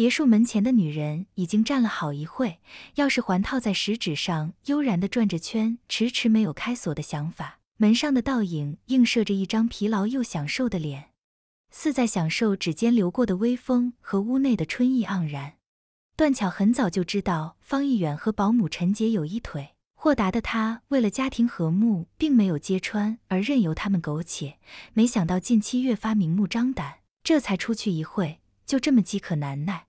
别墅门前的女人已经站了好一会，钥匙环套在食指上，悠然地转着圈，迟迟没有开锁的想法。门上的倒影映射着一张疲劳又享受的脸，似在享受指尖流过的微风和屋内的春意盎然。段巧很早就知道方逸远和保姆陈杰有一腿，豁达的他为了家庭和睦，并没有揭穿，而任由他们苟且。没想到近期越发明目张胆，这才出去一会，就这么饥渴难耐。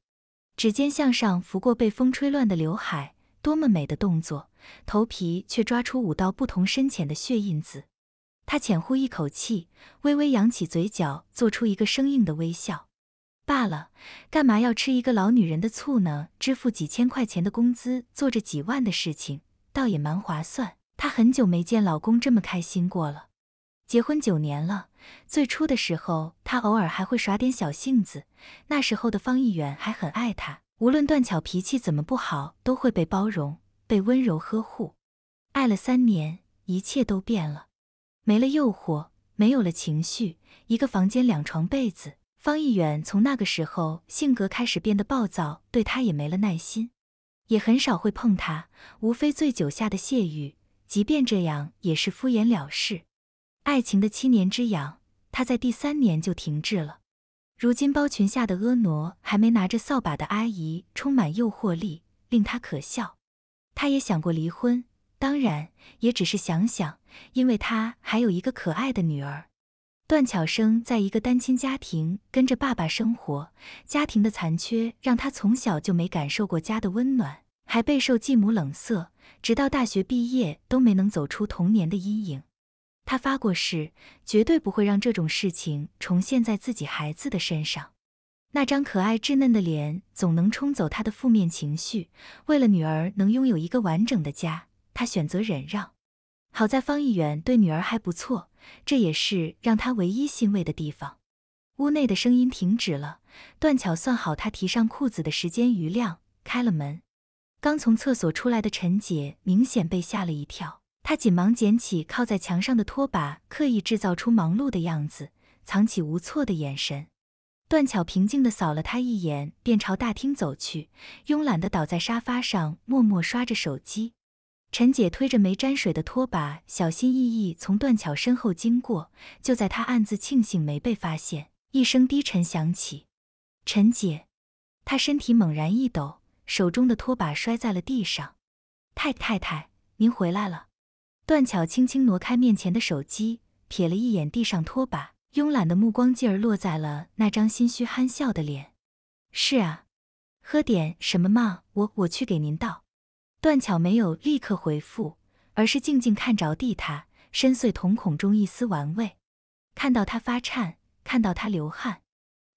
指尖向上拂过被风吹乱的刘海，多么美的动作！头皮却抓出五道不同深浅的血印子。他浅呼一口气，微微扬起嘴角，做出一个生硬的微笑。罢了，干嘛要吃一个老女人的醋呢？支付几千块钱的工资，做着几万的事情，倒也蛮划算。她很久没见老公这么开心过了。结婚九年了，最初的时候，他偶尔还会耍点小性子。那时候的方逸远还很爱她，无论段巧脾气怎么不好，都会被包容。被温柔呵护，爱了三年，一切都变了，没了诱惑，没有了情绪，一个房间两床被子。方逸远从那个时候性格开始变得暴躁，对他也没了耐心，也很少会碰他，无非醉酒下的泄欲，即便这样也是敷衍了事。爱情的七年之痒，他在第三年就停滞了。如今包裙下的婀娜，还没拿着扫把的阿姨，充满诱惑力，令他可笑。他也想过离婚，当然也只是想想，因为他还有一个可爱的女儿。段巧生在一个单亲家庭跟着爸爸生活，家庭的残缺让他从小就没感受过家的温暖，还备受继母冷色，直到大学毕业都没能走出童年的阴影。他发过誓，绝对不会让这种事情重现在自己孩子的身上。那张可爱稚嫩的脸总能冲走他的负面情绪。为了女儿能拥有一个完整的家，他选择忍让。好在方逸远对女儿还不错，这也是让他唯一欣慰的地方。屋内的声音停止了，段巧算好他提上裤子的时间余量，开了门。刚从厕所出来的陈姐明显被吓了一跳，她紧忙捡起靠在墙上的拖把，刻意制造出忙碌的样子，藏起无措的眼神。段巧平静地扫了他一眼，便朝大厅走去，慵懒地倒在沙发上，默默刷着手机。陈姐推着没沾水的拖把，小心翼翼从段巧身后经过。就在她暗自庆幸没被发现，一声低沉响起：“陈姐。”她身体猛然一抖，手中的拖把摔在了地上。“太太太，您回来了。”段巧轻轻挪开面前的手机，瞥了一眼地上拖把。慵懒的目光继而落在了那张心虚憨笑的脸。是啊，喝点什么嘛？我我去给您倒。段巧没有立刻回复，而是静静看着地他，深邃瞳孔中一丝玩味。看到他发颤，看到他流汗，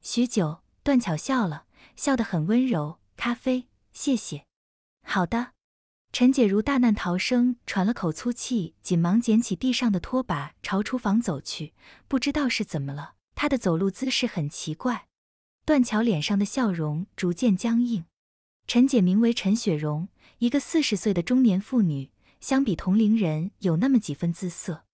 许久，段巧笑了，笑得很温柔。咖啡，谢谢。好的。陈姐如大难逃生，喘了口粗气，紧忙捡起地上的拖把，朝厨房走去。不知道是怎么了，她的走路姿势很奇怪。段桥脸上的笑容逐渐僵硬。陈姐名为陈雪蓉，一个四十岁的中年妇女，相比同龄人有那么几分姿色。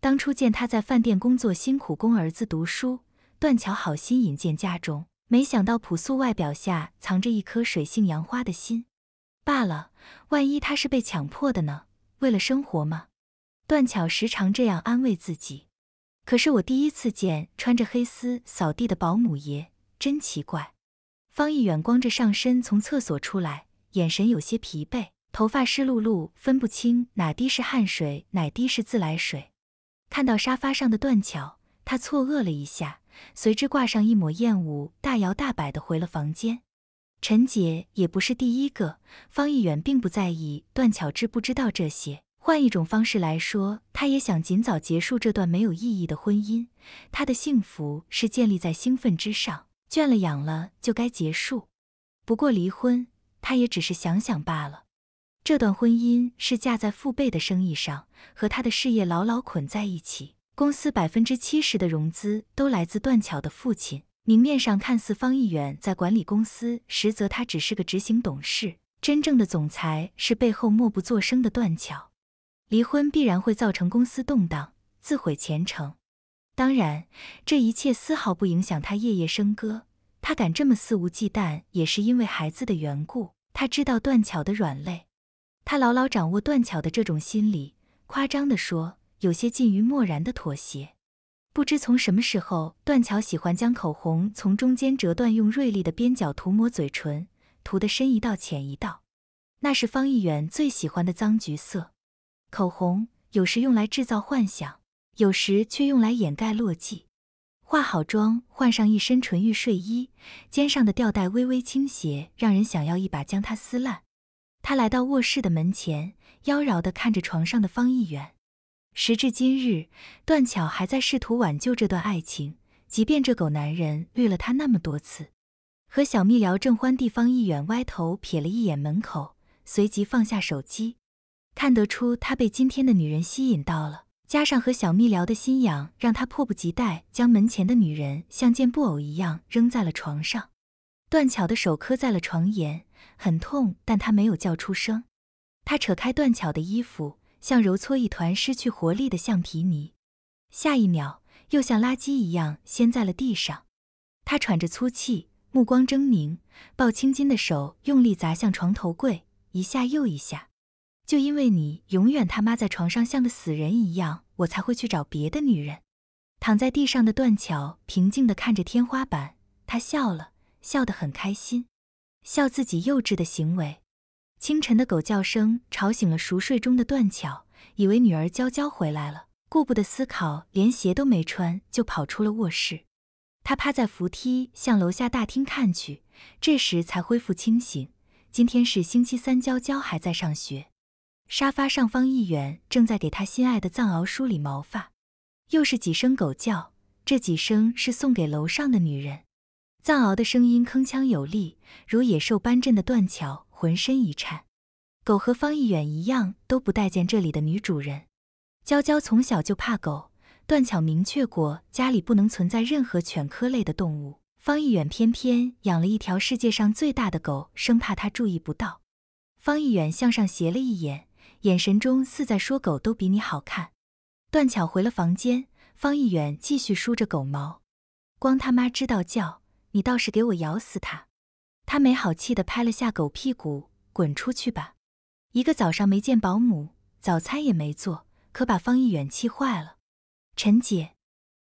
当初见她在饭店工作，辛苦供儿子读书，段桥好心引荐家中，没想到朴素外表下藏着一颗水性杨花的心。罢了，万一他是被强迫的呢？为了生活吗？段巧时常这样安慰自己。可是我第一次见穿着黑丝扫地的保姆爷，真奇怪。方逸远光着上身从厕所出来，眼神有些疲惫，头发湿漉漉，分不清哪滴是汗水，哪滴是自来水。看到沙发上的段巧，他错愕了一下，随之挂上一抹厌恶，大摇大摆地回了房间。陈姐也不是第一个，方逸远并不在意段巧知不知道这些。换一种方式来说，他也想尽早结束这段没有意义的婚姻。他的幸福是建立在兴奋之上，倦了养了就该结束。不过离婚，他也只是想想罢了。这段婚姻是架在父辈的生意上，和他的事业牢牢捆在一起。公司百分之七十的融资都来自段巧的父亲。明面上看似方逸远在管理公司，实则他只是个执行董事。真正的总裁是背后默不作声的段巧。离婚必然会造成公司动荡，自毁前程。当然，这一切丝毫不影响他夜夜笙歌，他敢这么肆无忌惮，也是因为孩子的缘故。他知道段巧的软肋，他牢牢掌握段巧的这种心理。夸张地说，有些近于漠然的妥协。不知从什么时候，段巧喜欢将口红从中间折断，用锐利的边角涂抹嘴唇，涂得深一道浅一道。那是方逸远最喜欢的脏橘色。口红有时用来制造幻想，有时却用来掩盖落寂。化好妆，换上一身纯玉睡衣，肩上的吊带微微倾斜，让人想要一把将它撕烂。他来到卧室的门前，妖娆地看着床上的方逸远。时至今日，段巧还在试图挽救这段爱情，即便这狗男人绿了她那么多次。和小蜜聊正欢地，方一远歪头瞥了一眼门口，随即放下手机，看得出他被今天的女人吸引到了。加上和小蜜聊的心痒，让他迫不及待将门前的女人像件布偶一样扔在了床上。段巧的手磕在了床沿，很痛，但他没有叫出声。他扯开段巧的衣服，像揉搓一团失去活力的橡皮泥，下一秒又像垃圾一样掀在了地上。他喘着粗气，目光狰狞，抱青筋的手用力砸向床头柜，一下又一下。就因为你永远他妈在床上像个死人一样，我才会去找别的女人。躺在地上的段巧平静地看着天花板，他笑了笑得很开心，笑自己幼稚的行为。清晨的狗叫声吵醒了熟睡中的段巧，以为女儿娇娇回来了，顾不得思考，连鞋都没穿就跑出了卧室。他趴在扶梯向楼下大厅看去，这时才恢复清醒。今天是星期三，娇娇还在上学。沙发上方，一远正在给他心爱的藏獒梳理毛发，又是几声狗叫。这几声是送给楼上的女人。藏獒的声音铿锵有力，如野兽般震得断桥浑身一颤。狗和方一远一样，都不待见这里的女主人。娇娇从小就怕狗，断巧明确过家里不能存在任何犬科类的动物。方一远偏偏养了一条世界上最大的狗，生怕他注意不到。方一远向上斜了一眼。眼神中似在说：“狗都比你好看。”段巧回了房间，方逸远继续梳着狗毛。光他妈知道叫，你倒是给我咬死他！他没好气地拍了下狗屁股：“滚出去吧！一个早上没见保姆，早餐也没做，可把方逸远气坏了。”陈姐，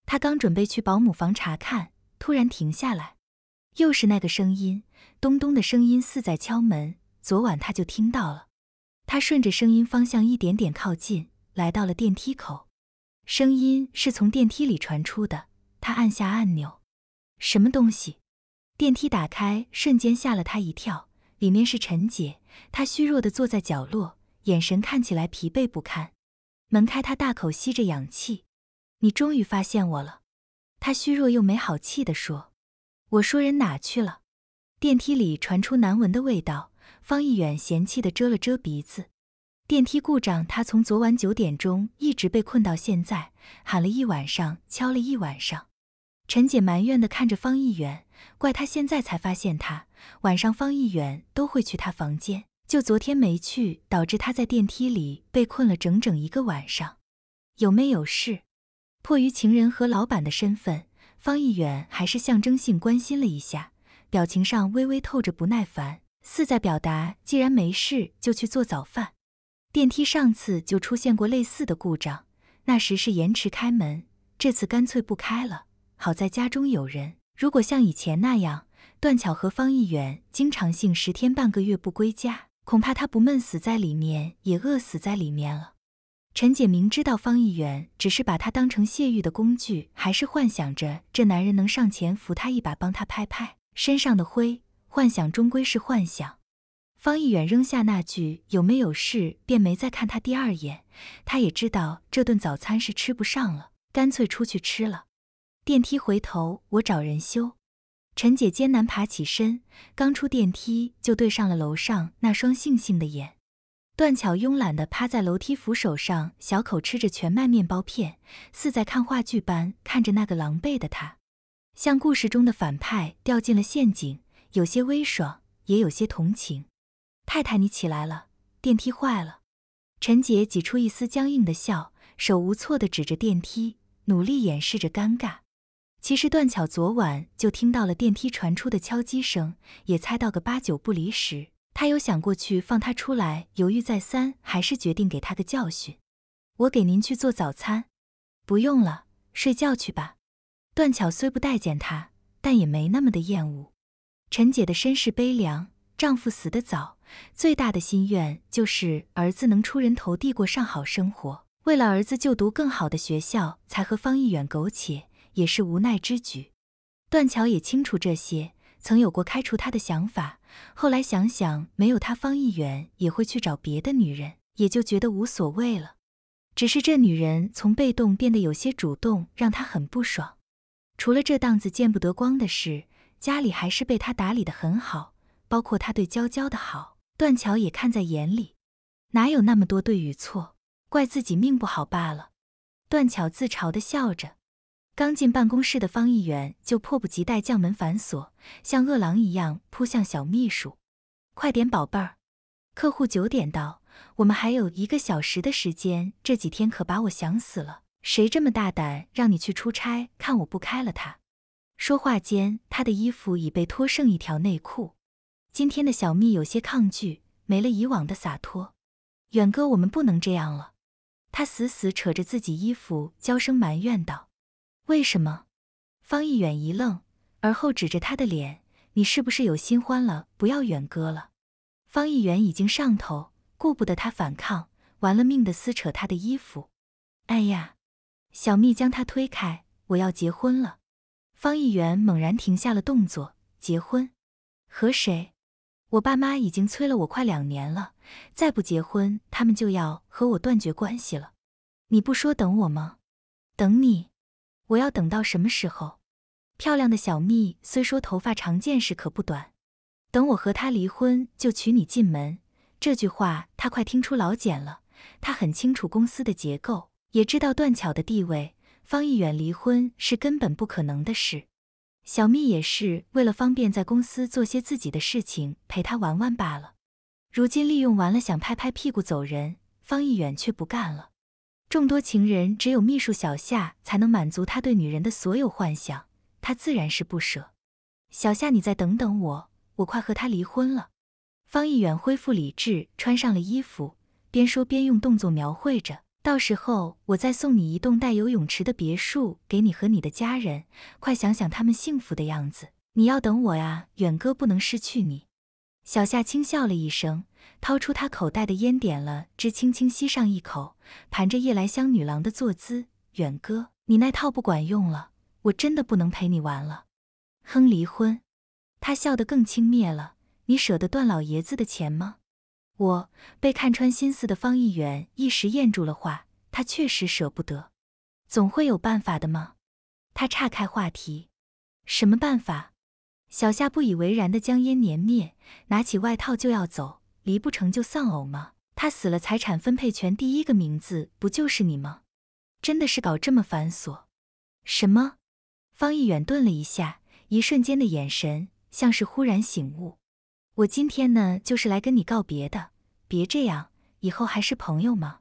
他刚准备去保姆房查看，突然停下来，又是那个声音，咚咚的声音似在敲门。昨晚他就听到了。他顺着声音方向一点点靠近，来到了电梯口。声音是从电梯里传出的。他按下按钮，什么东西？电梯打开，瞬间吓了他一跳。里面是陈姐，她虚弱的坐在角落，眼神看起来疲惫不堪。门开，他大口吸着氧气。你终于发现我了，他虚弱又没好气地说。我说人哪去了？电梯里传出难闻的味道。方逸远嫌弃地遮了遮鼻子，电梯故障，他从昨晚九点钟一直被困到现在，喊了一晚上，敲了一晚上。陈姐埋怨地看着方逸远，怪他现在才发现他。晚上方逸远都会去他房间，就昨天没去，导致他在电梯里被困了整整一个晚上。有没有事？迫于情人和老板的身份，方逸远还是象征性关心了一下，表情上微微透着不耐烦。似在表达，既然没事，就去做早饭。电梯上次就出现过类似的故障，那时是延迟开门，这次干脆不开了。好在家中有人，如果像以前那样，段巧和方逸远经常性十天半个月不归家，恐怕他不闷死在里面，也饿死在里面了。陈姐明知道方逸远只是把他当成泄欲的工具，还是幻想着这男人能上前扶他一把，帮他拍拍身上的灰。幻想终归是幻想。方逸远扔下那句“有没有事”，便没再看他第二眼。他也知道这顿早餐是吃不上了，干脆出去吃了。电梯回头，我找人修。陈姐艰难爬起身，刚出电梯就对上了楼上那双悻悻的眼。段巧慵懒地趴在楼梯扶手上，小口吃着全麦面包片，似在看话剧般看着那个狼狈的他，像故事中的反派掉进了陷阱。有些微爽，也有些同情。太太，你起来了，电梯坏了。陈姐挤出一丝僵硬的笑，手无措地指着电梯，努力掩饰着尴尬。其实段巧昨晚就听到了电梯传出的敲击声，也猜到个八九不离十。他有想过去放他出来，犹豫再三，还是决定给他个教训。我给您去做早餐，不用了，睡觉去吧。段巧虽不待见他，但也没那么的厌恶。陈姐的身世悲凉，丈夫死得早，最大的心愿就是儿子能出人头地，过上好生活。为了儿子就读更好的学校，才和方逸远苟且。也是无奈之举，段桥也清楚这些，曾有过开除他的想法，后来想想没有他，方逸远也会去找别的女人，也就觉得无所谓了。只是这女人从被动变得有些主动，让他很不爽。除了这档子见不得光的事，家里还是被他打理得很好，包括他对娇娇的好，段桥也看在眼里。哪有那么多对与错，怪自己命不好罢了。段桥自嘲地笑着。刚进办公室的方逸远就迫不及待将门反锁，像饿狼一样扑向小秘书：“快点，宝贝儿，客户九点到，我们还有一个小时的时间。这几天可把我想死了，谁这么大胆让你去出差？看我不开了他！”说话间，他的衣服已被脱剩一条内裤。今天的小蜜有些抗拒，没了以往的洒脱。远哥，我们不能这样了。他死死扯着自己衣服，娇声埋怨道。为什么？方逸远一愣，而后指着他的脸：“你是不是有新欢了？不要远哥了。”方逸远已经上头，顾不得他反抗，玩了命的撕扯他的衣服。哎呀！小蜜将他推开：“我要结婚了。”方逸远猛然停下了动作：“结婚？和谁？我爸妈已经催了我快两年了，再不结婚，他们就要和我断绝关系了。你不说等我吗？等你？”我要等到什么时候？漂亮的小蜜虽说头发长见识可不短，等我和他离婚就娶你进门。这句话他快听出老茧了。他很清楚公司的结构，也知道段巧的地位。方逸远离婚是根本不可能的事。小蜜也是为了方便在公司做些自己的事情，陪他玩玩罢了。如今利用完了，想拍拍屁股走人，方逸远却不干了。众多情人，只有秘书小夏才能满足他对女人的所有幻想，他自然是不舍。小夏，你再等等我，我快和他离婚了。方逸远恢复理智，穿上了衣服，边说边用动作描绘着：到时候我再送你一栋带有泳池的别墅给你和你的家人，快想想他们幸福的样子。你要等我呀，远哥不能失去你。小夏轻笑了一声。掏出他口袋的烟，点了支，轻轻吸上一口，盘着夜来香女郎的坐姿。远哥，你那套不管用了，我真的不能陪你玩了。哼，离婚？他笑得更轻蔑了。你舍得段老爷子的钱吗？我被看穿心思的方逸远一时咽住了话，他确实舍不得。总会有办法的吗？他岔开话题。什么办法？小夏不以为然的将烟碾灭，拿起外套就要走。离不成就丧偶吗？他死了，财产分配权第一个名字不就是你吗？真的是搞这么繁琐？什么？方逸远顿了一下，一瞬间的眼神像是忽然醒悟。我今天呢，就是来跟你告别的。别这样，以后还是朋友吗？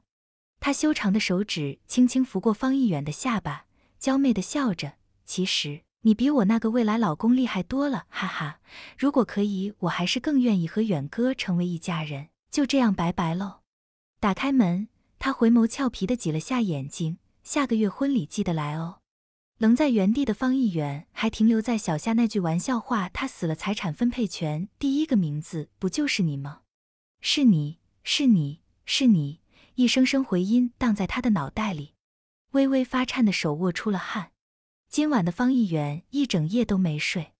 他修长的手指轻轻拂过方逸远的下巴，娇媚的笑着。其实你比我那个未来老公厉害多了，哈哈。如果可以，我还是更愿意和远哥成为一家人。就这样，拜拜喽。打开门，他回眸俏皮的挤了下眼睛。下个月婚礼记得来哦。愣在原地的方逸远还停留在小夏那句玩笑话：他死了，财产分配权第一个名字不就是你吗？是你是你是你，一声声回音荡在他的脑袋里，微微发颤的手握出了汗。今晚的方议员一整夜都没睡。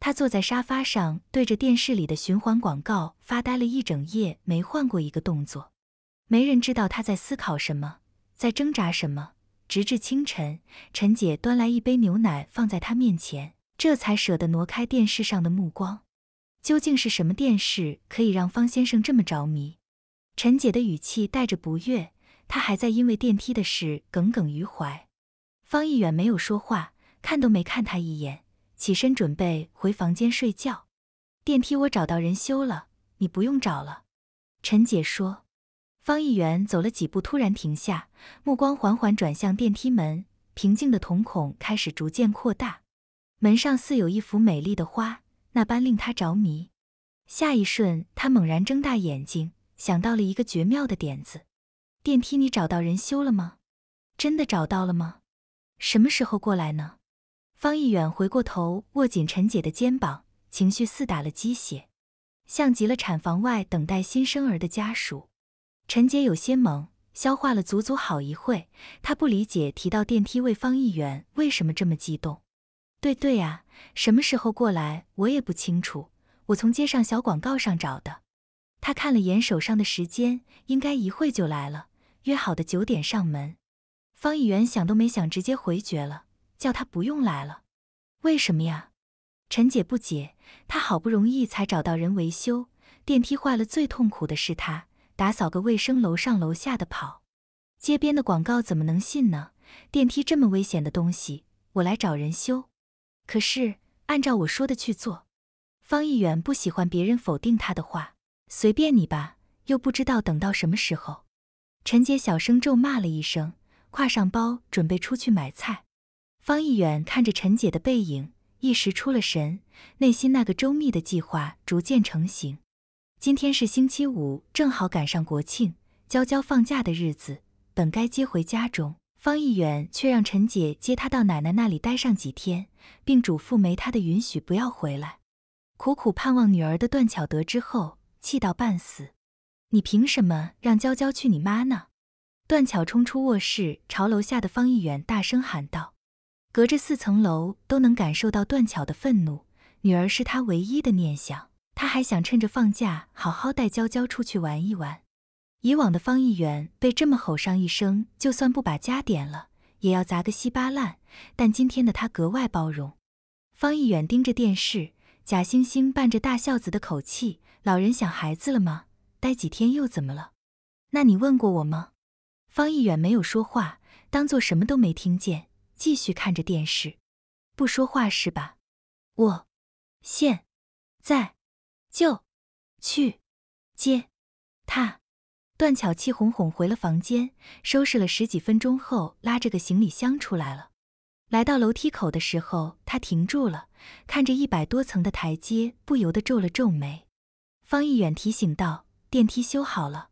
他坐在沙发上，对着电视里的循环广告发呆了一整夜，没换过一个动作。没人知道他在思考什么，在挣扎什么。直至清晨，陈姐端来一杯牛奶放在他面前，这才舍得挪开电视上的目光。究竟是什么电视可以让方先生这么着迷？陈姐的语气带着不悦，她还在因为电梯的事耿耿于怀。方逸远没有说话，看都没看他一眼。起身准备回房间睡觉，电梯我找到人修了，你不用找了。陈姐说。方逸远走了几步，突然停下，目光缓缓转向电梯门，平静的瞳孔开始逐渐扩大。门上似有一幅美丽的花，那般令他着迷。下一瞬，他猛然睁大眼睛，想到了一个绝妙的点子：电梯你找到人修了吗？真的找到了吗？什么时候过来呢？方逸远回过头，握紧陈姐的肩膀，情绪似打了鸡血，像极了产房外等待新生儿的家属。陈姐有些懵，消化了足足好一会，她不理解提到电梯位方逸远为什么这么激动。对对呀，什么时候过来我也不清楚，我从街上小广告上找的。他看了眼手上的时间，应该一会就来了，约好的九点上门。方议员想都没想，直接回绝了，叫他不用来了。为什么呀？陈姐不解，她好不容易才找到人维修，电梯坏了，最痛苦的是她打扫个卫生，楼上楼下的跑。街边的广告怎么能信呢？电梯这么危险的东西，我来找人修。可是按照我说的去做。方逸远不喜欢别人否定他的话，随便你吧，又不知道等到什么时候。陈姐小声咒骂了一声。挎上包，准备出去买菜。方逸远看着陈姐的背影，一时出了神，内心那个周密的计划逐渐成型。今天是星期五，正好赶上国庆，娇娇放假的日子，本该接回家中，方逸远却让陈姐接她到奶奶那里待上几天，并嘱咐没她的允许不要回来。苦苦盼望女儿的段巧得知后，气到半死：“你凭什么让娇娇去你妈那？”段巧冲出卧室，朝楼下的方逸远大声喊道：“隔着四层楼都能感受到段巧的愤怒。女儿是他唯一的念想，他还想趁着放假好好带娇娇出去玩一玩。以往的方逸远被这么吼上一声，就算不把家点了，也要砸个稀巴烂。但今天的他格外包容。”方逸远盯着电视，假惺惺伴着大孝子的口气：“老人想孩子了吗？待几天又怎么了？那你问过我吗？”方逸远没有说话，当做什么都没听见，继续看着电视。不说话是吧？我现在就去接他。段巧气哄哄回了房间，收拾了十几分钟后，拉着个行李箱出来了。来到楼梯口的时候，他停住了，看着一百多层的台阶，不由得皱了皱眉。方逸远提醒道：“电梯修好了。”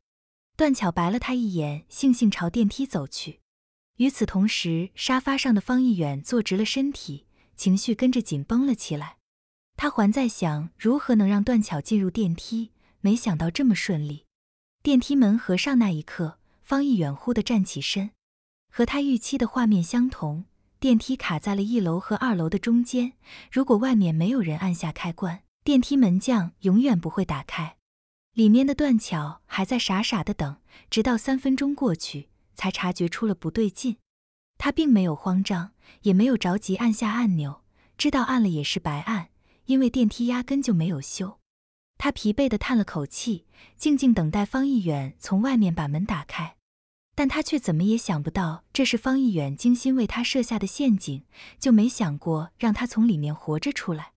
段巧白了他一眼，悻悻朝电梯走去。与此同时，沙发上的方逸远坐直了身体，情绪跟着紧绷了起来。他还在想如何能让段巧进入电梯，没想到这么顺利。电梯门合上那一刻，方逸远忽地站起身，和他预期的画面相同，电梯卡在了一楼和二楼的中间。如果外面没有人按下开关，电梯门将永远不会打开。里面的段巧还在傻傻的等，直到三分钟过去，才察觉出了不对劲。他并没有慌张，也没有着急按下按钮，知道按了也是白按，因为电梯压根就没有修。他疲惫的叹了口气，静静等待方逸远从外面把门打开。但他却怎么也想不到，这是方逸远精心为他设下的陷阱，就没想过让他从里面活着出来。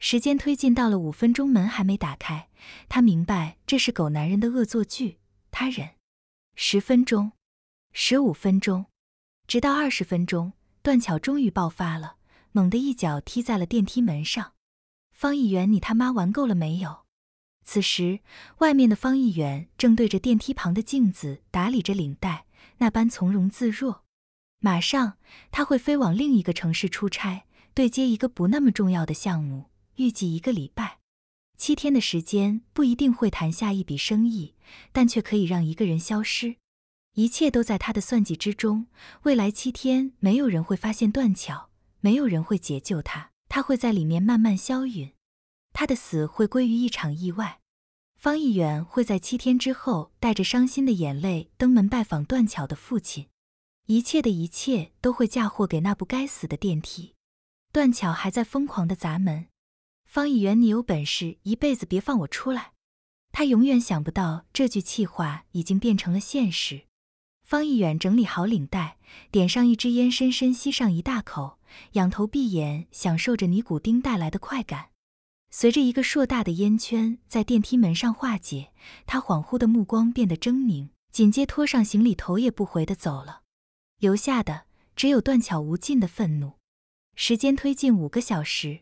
时间推进到了五分钟，门还没打开。他明白这是狗男人的恶作剧，他忍。十分钟，十五分钟，直到二十分钟，段巧终于爆发了，猛地一脚踢在了电梯门上。方逸远，你他妈玩够了没有？此时，外面的方逸远正对着电梯旁的镜子打理着领带，那般从容自若。马上他会飞往另一个城市出差，对接一个不那么重要的项目。预计一个礼拜，七天的时间不一定会谈下一笔生意，但却可以让一个人消失。一切都在他的算计之中。未来七天，没有人会发现断桥，没有人会解救他，他会在里面慢慢消陨。他的死会归于一场意外。方逸远会在七天之后，带着伤心的眼泪登门拜访断桥的父亲。一切的一切都会嫁祸给那部该死的电梯。断桥还在疯狂的砸门。方议员，你有本事一辈子别放我出来！他永远想不到这句气话已经变成了现实。方议远整理好领带，点上一支烟，深深吸上一大口，仰头闭眼，享受着尼古丁带来的快感。随着一个硕大的烟圈在电梯门上化解，他恍惚的目光变得狰狞，紧接拖上行李，头也不回的走了，留下的只有断巧无尽的愤怒。时间推进五个小时，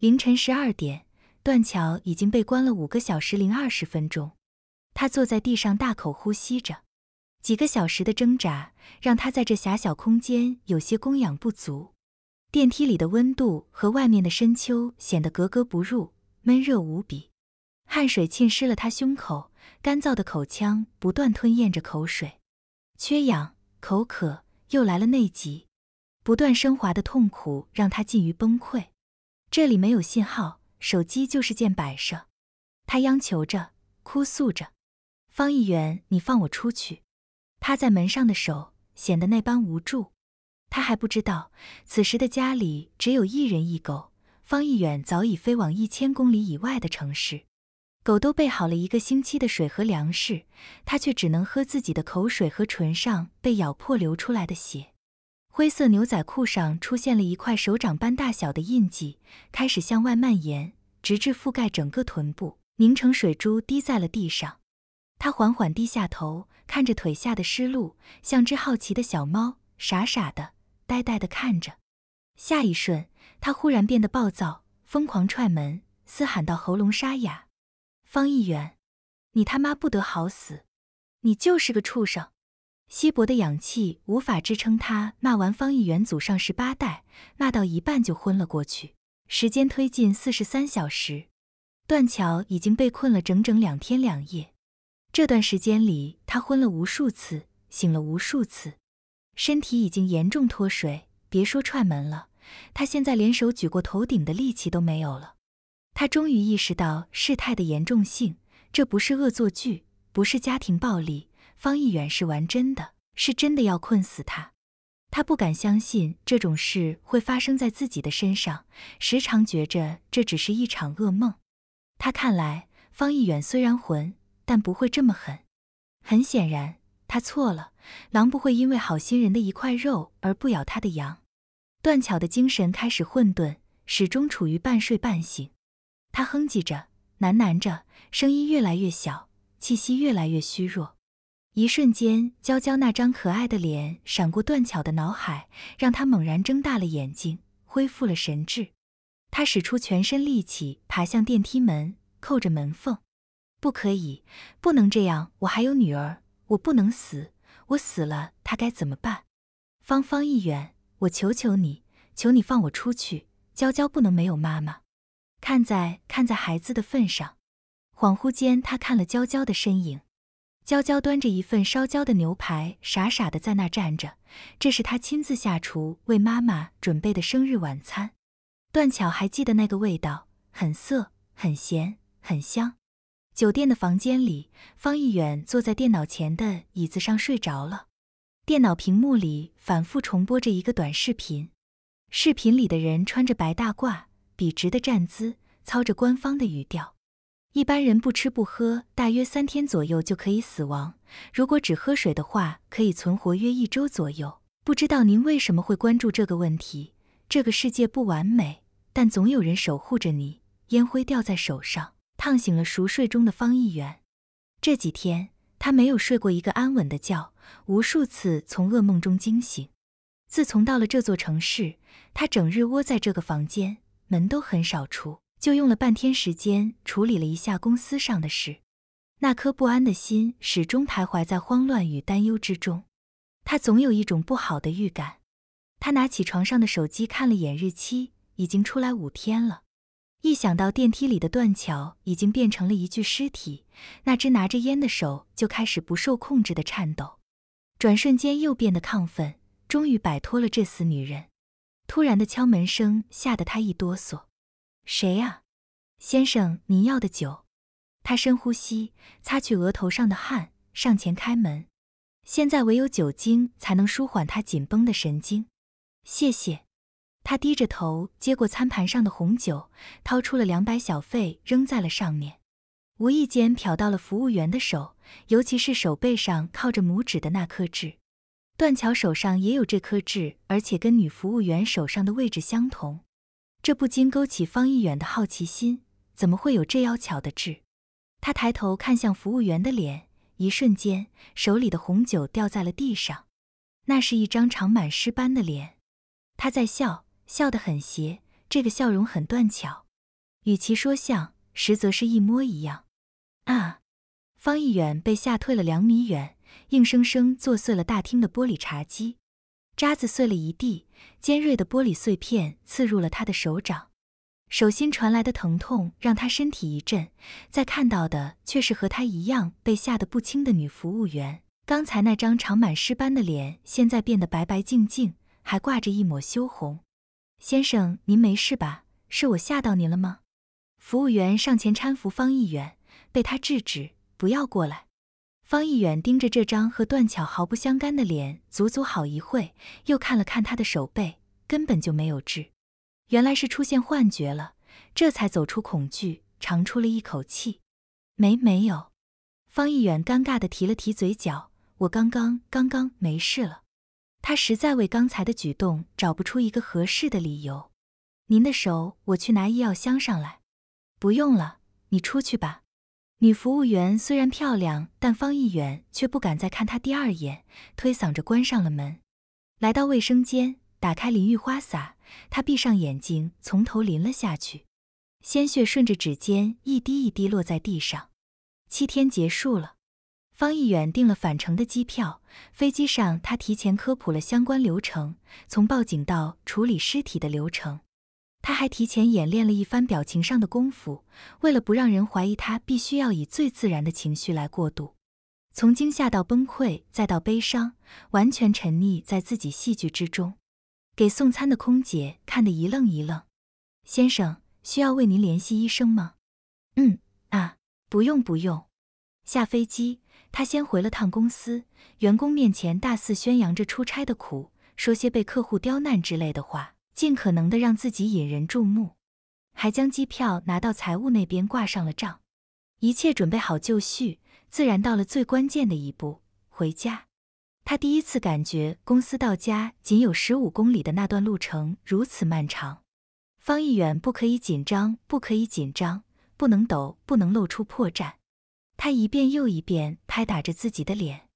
凌晨十二点，断桥已经被关了五个小时零二十分钟。他坐在地上大口呼吸着，几个小时的挣扎让他在这狭小空间有些供氧不足。电梯里的温度和外面的深秋显得格格不入，闷热无比。汗水浸湿了他胸口，干燥的口腔不断吞咽着口水。缺氧、口渴，又来了内急，不断升华的痛苦让他近于崩溃。这里没有信号，手机就是件摆设。他央求着，哭诉着：“方议员，你放我出去！”他在门上的手显得那般无助。他还不知道，此时的家里只有一人一狗。方一远早已飞往一千公里以外的城市，狗都备好了一个星期的水和粮食，他却只能喝自己的口水和唇上被咬破流出来的血。灰色牛仔裤上出现了一块手掌般大小的印记，开始向外蔓延，直至覆盖整个臀部，凝成水珠滴在了地上。他缓缓低下头，看着腿下的湿漉，像只好奇的小猫，傻傻的。呆呆的看着，下一瞬，他忽然变得暴躁，疯狂踹门，嘶喊到喉咙沙哑：“方议员，你他妈不得好死！你就是个畜生！”稀薄的氧气无法支撑他骂完方议员祖上十八代，骂到一半就昏了过去。时间推进四十三小时，断桥已经被困了整整两天两夜。这段时间里，他昏了无数次，醒了无数次。身体已经严重脱水，别说踹门了，他现在连手举过头顶的力气都没有了。他终于意识到事态的严重性，这不是恶作剧，不是家庭暴力，方逸远是玩真的，是真的要困死他。他不敢相信这种事会发生在自己的身上，时常觉着这只是一场噩梦。他看来，方逸远虽然混，但不会这么狠。很显然。他错了，狼不会因为好心人的一块肉而不咬他的羊。断巧的精神开始混沌，始终处于半睡半醒。他哼唧着，喃喃着，声音越来越小，气息越来越虚弱。一瞬间，娇娇那张可爱的脸闪过断巧的脑海，让她猛然睁大了眼睛，恢复了神智。她使出全身力气爬向电梯门，扣着门缝。不可以，不能这样，我还有女儿。我不能死，我死了，她该怎么办？芳芳一远，我求求你，求你放我出去。娇娇不能没有妈妈。看在看在孩子的份上，恍惚间，他看了娇娇的身影。娇娇端着一份烧焦的牛排，傻傻的在那站着。这是他亲自下厨为妈妈准备的生日晚餐。段巧还记得那个味道，很涩，很咸，很香。酒店的房间里，方逸远坐在电脑前的椅子上睡着了。电脑屏幕里反复重播着一个短视频，视频里的人穿着白大褂，笔直的站姿，操着官方的语调。一般人不吃不喝，大约三天左右就可以死亡；如果只喝水的话，可以存活约一周左右。不知道您为什么会关注这个问题？这个世界不完美，但总有人守护着你。烟灰掉在手上。烫醒了熟睡中的方议员。这几天他没有睡过一个安稳的觉，无数次从噩梦中惊醒。自从到了这座城市，他整日窝在这个房间，门都很少出，就用了半天时间处理了一下公司上的事。那颗不安的心始终徘徊在慌乱与担忧之中，他总有一种不好的预感。他拿起床上的手机看了眼日期，已经出来五天了。一想到电梯里的断桥已经变成了一具尸体，那只拿着烟的手就开始不受控制的颤抖，转瞬间又变得亢奋，终于摆脱了这死女人。突然的敲门声吓得他一哆嗦：“谁呀？先生，您要的酒。”他深呼吸，擦去额头上的汗，上前开门。现在唯有酒精才能舒缓他紧绷的神经。谢谢。他低着头接过餐盘上的红酒，掏出了两百小费扔在了上面，无意间瞟到了服务员的手，尤其是手背上靠着拇指的那颗痣。段桥手上也有这颗痣，而且跟女服务员手上的位置相同，这不禁勾起方一远的好奇心：怎么会有这妖巧的痣？他抬头看向服务员的脸，一瞬间，手里的红酒掉在了地上，那是一张长满尸斑的脸，他在笑。笑得很邪，这个笑容很断巧，与其说像，实则是一模一样。啊！方一远被吓退了两米远，硬生生坐碎了大厅的玻璃茶几，渣子碎了一地，尖锐的玻璃碎片刺入了他的手掌，手心传来的疼痛让他身体一震，再看到的却是和他一样被吓得不轻的女服务员。刚才那张长满尸斑的脸，现在变得白白净净，还挂着一抹羞红。先生，您没事吧？是我吓到您了吗？服务员上前搀扶方一远，被他制止。不要过来！方一远盯着这张和段巧毫不相干的脸，足足好一会，又看了看他的手背，根本就没有痣，原来是出现幻觉了，这才走出恐惧，长出了一口气。没没有。方一远尴尬的提了提嘴角，我刚刚刚刚没事了。他实在为刚才的举动找不出一个合适的理由。您的手，我去拿医药箱上来。不用了，你出去吧。女服务员虽然漂亮，但方一远却不敢再看她第二眼，推搡着关上了门。来到卫生间，打开淋浴花洒，他闭上眼睛，从头淋了下去，鲜血顺着指尖一滴一滴落在地上。七天结束了，方一远订了返程的机票。飞机上，他提前科普了相关流程，从报警到处理尸体的流程。他还提前演练了一番表情上的功夫，为了不让人怀疑他，必须要以最自然的情绪来过渡，从惊吓到崩溃，再到悲伤，完全沉溺在自己戏剧之中。给送餐的空姐看得一愣一愣：“先生，需要为您联系医生吗？”“嗯，啊，不用不用。”下飞机，他先回了趟公司，员工面前大肆宣扬着出差的苦，说些被客户刁难之类的话。尽可能的让自己引人注目，还将机票拿到财务那边挂上了账，一切准备好就绪，自然到了最关键的一步——回家。他第一次感觉公司到家仅有十五公里的那段路程如此漫长。方一远不可以紧张，不可以紧张，不能抖，不能露出破绽。他一遍又一遍拍打着自己的脸。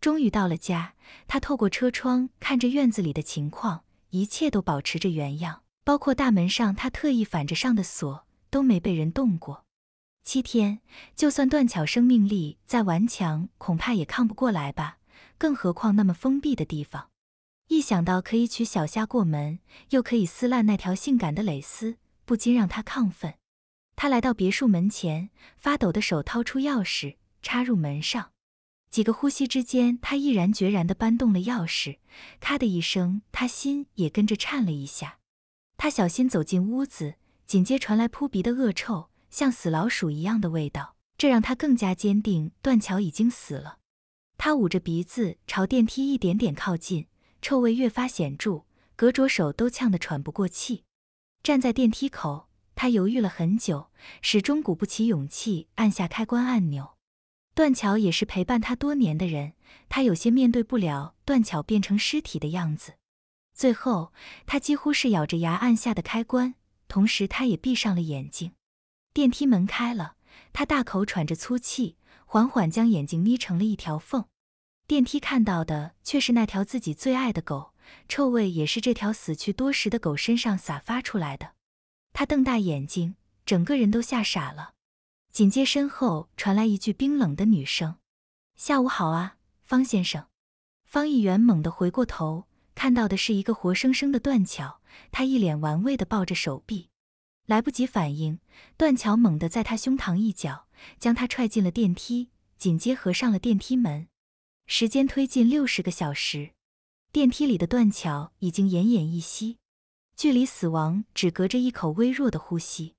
终于到了家，他透过车窗看着院子里的情况。一切都保持着原样，包括大门上他特意反着上的锁都没被人动过。七天，就算段巧生命力再顽强，恐怕也抗不过来吧。更何况那么封闭的地方，一想到可以娶小夏过门，又可以撕烂那条性感的蕾丝，不禁让他亢奋。他来到别墅门前，发抖的手掏出钥匙插入门上。几个呼吸之间，他毅然决然地搬动了钥匙，咔的一声，他心也跟着颤了一下。他小心走进屋子，紧接传来扑鼻的恶臭，像死老鼠一样的味道，这让他更加坚定断桥已经死了。他捂着鼻子朝电梯一点点靠近，臭味越发显著，隔着手都呛得喘不过气。站在电梯口，他犹豫了很久，始终鼓不起勇气按下开关按钮。段桥也是陪伴他多年的人，他有些面对不了段桥变成尸体的样子。最后，他几乎是咬着牙按下的开关，同时他也闭上了眼睛。电梯门开了，他大口喘着粗气，缓缓将眼睛眯成了一条缝。电梯看到的却是那条自己最爱的狗，臭味也是这条死去多时的狗身上散发出来的。他瞪大眼睛，整个人都吓傻了。紧接身后传来一句冰冷的女声：“下午好啊，方先生。”方议员猛地回过头，看到的是一个活生生的段桥，他一脸玩味地抱着手臂，来不及反应，段桥猛地在他胸膛一脚，将他踹进了电梯，紧接合上了电梯门。时间推进六十个小时，电梯里的段桥已经奄奄一息，距离死亡只隔着一口微弱的呼吸，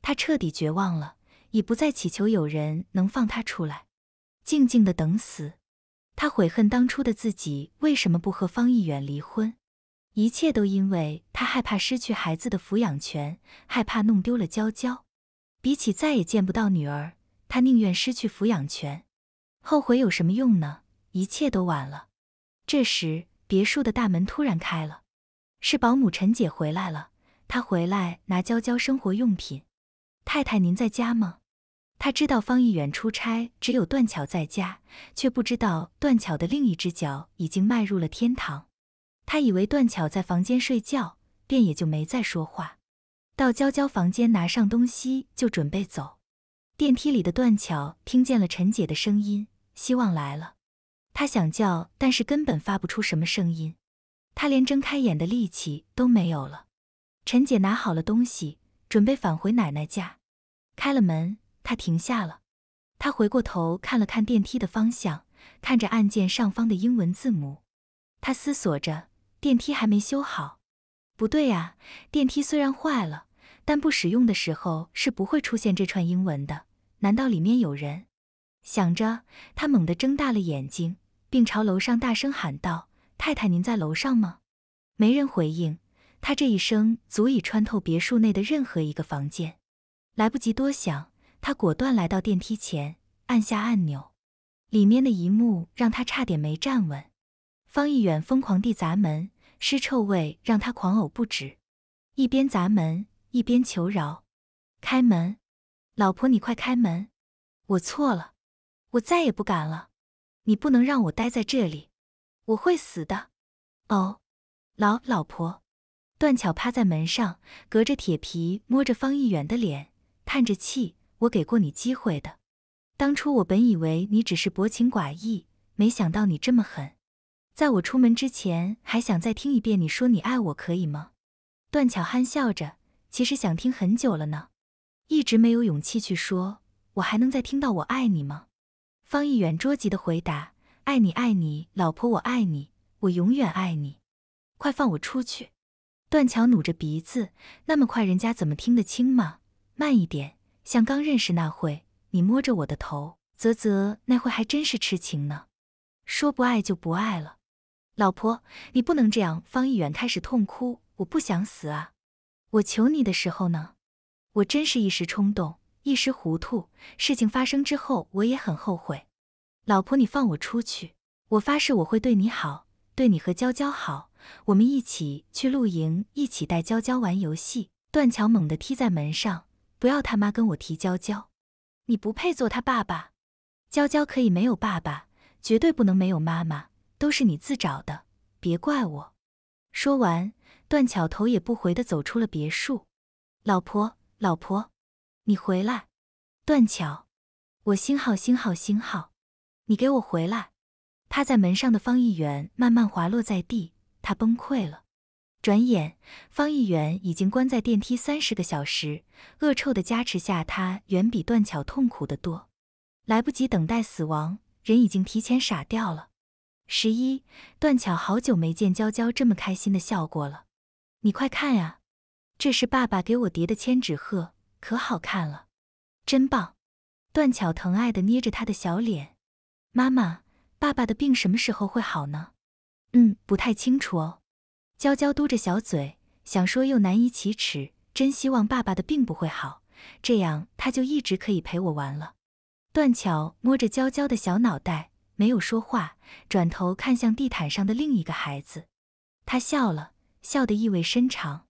他彻底绝望了。已不再祈求有人能放他出来，静静的等死。他悔恨当初的自己为什么不和方逸远离婚，一切都因为他害怕失去孩子的抚养权，害怕弄丢了娇娇。比起再也见不到女儿，他宁愿失去抚养权。后悔有什么用呢？一切都晚了。这时，别墅的大门突然开了，是保姆陈姐回来了。她回来拿娇娇生活用品。太太，您在家吗？他知道方逸远出差，只有段巧在家，却不知道段巧的另一只脚已经迈入了天堂。他以为段巧在房间睡觉，便也就没再说话。到娇娇房间拿上东西就准备走，电梯里的段巧听见了陈姐的声音，希望来了。她想叫，但是根本发不出什么声音，她连睁开眼的力气都没有了。陈姐拿好了东西，准备返回奶奶家，开了门，他停下了。他回过头看了看电梯的方向，看着按键上方的英文字母，他思索着：电梯还没修好。不对呀，电梯虽然坏了，但不使用的时候是不会出现这串英文的。难道里面有人？想着，他猛地睁大了眼睛，并朝楼上大声喊道：“太太，您在楼上吗？”没人回应。他这一声足以穿透别墅内的任何一个房间。来不及多想，他果断来到电梯前，按下按钮。里面的一幕让他差点没站稳。方一远疯狂地砸门。尸臭味让他狂呕不止，一边砸门一边求饶：“开门，老婆，你快开门！我错了，我再也不敢了。你不能让我待在这里，我会死的。”哦，老老婆，段巧趴在门上，隔着铁皮摸着方一远的脸，叹着气：“我给过你机会的，当初我本以为你只是薄情寡义，没想到你这么狠。”在我出门之前，还想再听一遍你说你爱我，可以吗？段巧憨笑着，其实想听很久了呢，一直没有勇气去说。我还能再听到我爱你吗？方一远着急的回答：“爱你，爱你，老婆，我爱你，我永远爱你。快放我出去！”段巧努着鼻子：“那么快，人家怎么听得清吗？慢一点，像刚认识那会，你摸着我的头，啧啧，那会还真是痴情呢。说不爱就不爱了。”老婆，你不能这样。方一远开始痛哭，我不想死啊！我求你的时候呢？我真是一时冲动，一时糊涂。事情发生之后，我也很后悔。老婆，你放我出去，我发誓我会对你好，对你和娇娇好。我们一起去露营，一起带娇娇玩游戏。断桥猛地踢在门上，不要他妈跟我提娇娇，你不配做他爸爸。娇娇可以没有爸爸，绝对不能没有妈妈。都是你自找的，别怪我。说完，段巧头也不回的走出了别墅。老婆，老婆，你回来！段巧，我星号星号星号，你给我回来！趴在门上的方一远慢慢滑落在地，他崩溃了。转眼，方一远已经关在电梯三十个小时，恶臭的加持下，他远比段巧痛苦的多。来不及等待死亡，人已经提前傻掉了。十一，段巧好久没见娇娇这么开心的笑过了。你快看呀，这是爸爸给我叠的千纸鹤，可好看了，真棒！段巧疼爱的捏着他的小脸。妈妈，爸爸的病什么时候会好呢？嗯，不太清楚哦。娇娇嘟着小嘴，想说又难以启齿。真希望爸爸的病不会好，这样他就一直可以陪我玩了。段巧摸着娇娇的小脑袋。没有说话，转头看向地毯上的另一个孩子，他笑了笑得意味深长。